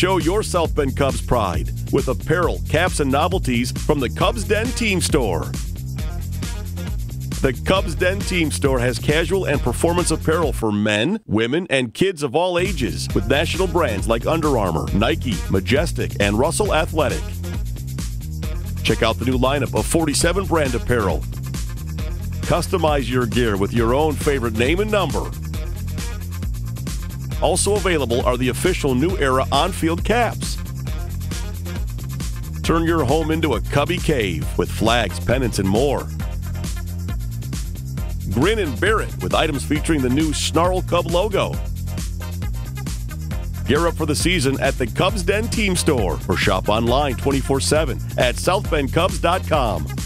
Show your Bend Cubs pride with apparel, caps, and novelties from the Cubs Den Team Store. The Cubs Den Team Store has casual and performance apparel for men, women, and kids of all ages with national brands like Under Armour, Nike, Majestic, and Russell Athletic. Check out the new lineup of 47 brand apparel. Customize your gear with your own favorite name and number. Also available are the official New Era on field caps. Turn your home into a cubby cave with flags, pennants, and more. Grin and bear it with items featuring the new Snarl Cub logo. Gear up for the season at the Cubs Den Team Store or shop online 24 7 at southbendcubs.com.